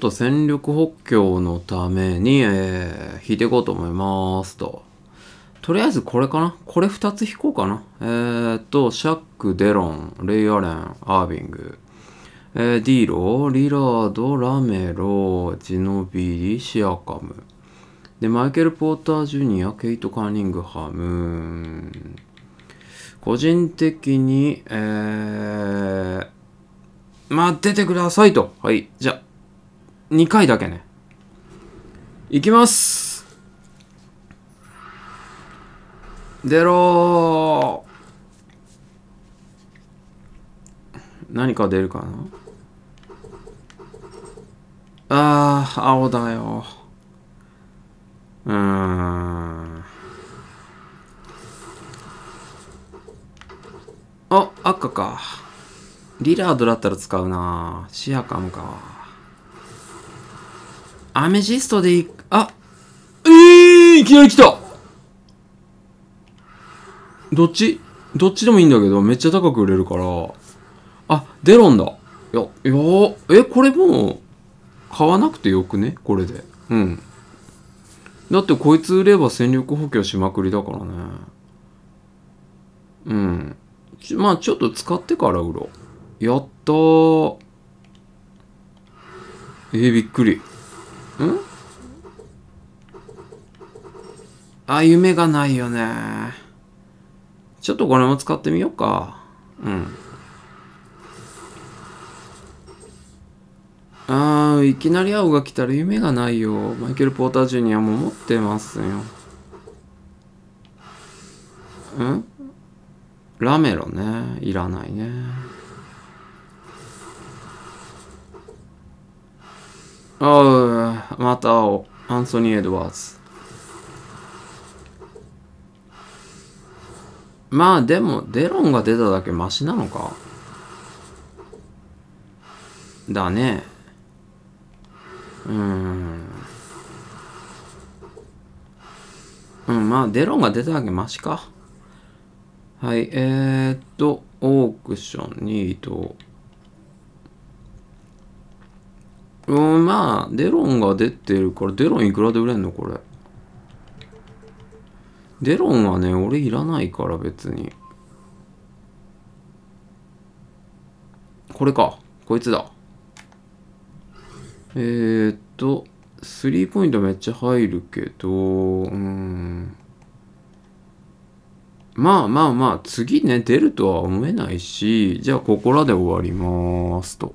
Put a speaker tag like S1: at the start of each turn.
S1: と戦力補強のために、えー、引いていこうと思いますと。とりあえずこれかな？これ2つ引こうかな？えー、っと、シャック、デロン、レイ・アレン、アービング、えー、ディーロ、リラード、ラメロ、ジノビリ、シアカム。で、マイケル・ポーター・ジュニア、ケイト・カーニングハム。個人的に、えー、待っててくださいと。はい。じゃあ、2回だけね。いきます出ろ何か出るかな？ああ、青だよ。うーん。あ、赤か。リラードだったら使うな。シアカムか。アメジストでいい、あえー、いきなり来たどっち？どっちでもいいんだけど、めっちゃ高く売れるから。あ、デロンだ。いや、いや、え、これもう、買わなくてよくね？これで。うん。だってこいつ売れば戦力補強しまくりだからね。うん。まあちょっと使ってから売ろう。やったー。えー、びっくり。ん？あ、夢がないよねちょっとこれも使ってみようか。うん。あー、いきなり青が来たら夢がないよ。マイケル・ポーター・ジュニアも持ってますよ。ん？ラメロね。いらないね。ああ、また青。アンソニー・エドワーズ。まあでもデロンが出ただけマシなのか。だね。うん。うんまあデロンが出ただけマシか。はいえー、っとオークションに移動。うんまあデロンが出てるからデロンいくらで売れんのこれデロンはね、俺いらないから別に。これか。こいつだ。えー、っと、スリーポイントめっちゃ入るけど、うん。まあまあまあ、次ね、出るとは思えないし、じゃあここらで終わりますと。